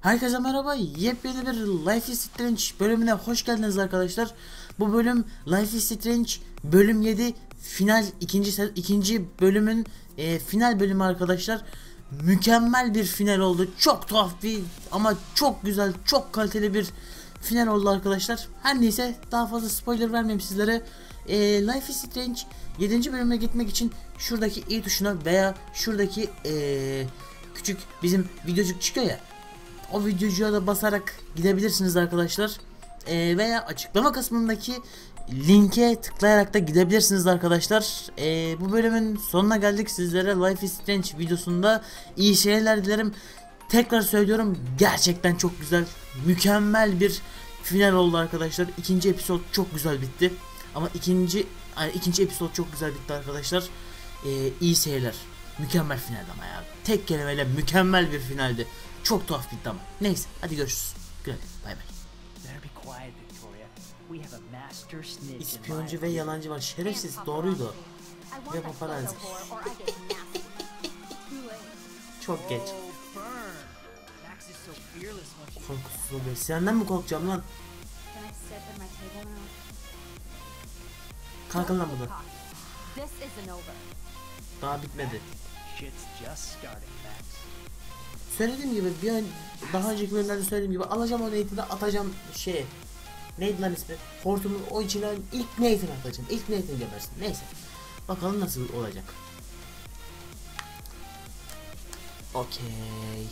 Herkese merhaba. Yepyeni bir Life is Strange bölümüne hoş geldiniz arkadaşlar. Bu bölüm Life is Strange bölüm 7 final ikinci ikinci bölümün e, final bölümü arkadaşlar. Mükemmel bir final oldu. Çok tuhaf bir ama çok güzel, çok kaliteli bir final oldu arkadaşlar. Her neyse daha fazla spoiler vermeyeyim sizlere. E, Life is Strange 7. bölüme gitmek için şuradaki i tuşuna veya şuradaki e, küçük bizim videocuk çıkıyor ya o videocuya da basarak gidebilirsiniz arkadaşlar. Ee, veya açıklama kısmındaki linke tıklayarak da gidebilirsiniz arkadaşlar. Ee, bu bölümün sonuna geldik. Sizlere Life is Strange videosunda iyi şeyler dilerim. Tekrar söylüyorum gerçekten çok güzel, mükemmel bir final oldu arkadaşlar. İkinci episod çok güzel bitti. Ama ikinci yani ikinci episod çok güzel bitti arkadaşlar. Ee, iyi seyirler. Mükemmel finaldi ama ya. Tek kelimeyle mükemmel bir finaldi. Çok tuhaf bitti ama. Neyse hadi görüşürüz. Güle bay bay. İn İspiyoncu ve yalancı var. Şerefsiz doğruydu. Ve paparazzi. Çok geç. Oh, Korkusuz oluyor. Senden mi korkacağım lan? Kalkın lan buradan. Daha bitmedi. Söylediğim gibi bir an daha önceki bölümlerde söylediğim gibi alacağım o Nathan'ı atacağım şeye. Neydi lan ismi? Hortumun o içine ilk Nathan atacağım. İlk Nathan gebersin. Neyse. Bakalım nasıl olacak. Okey.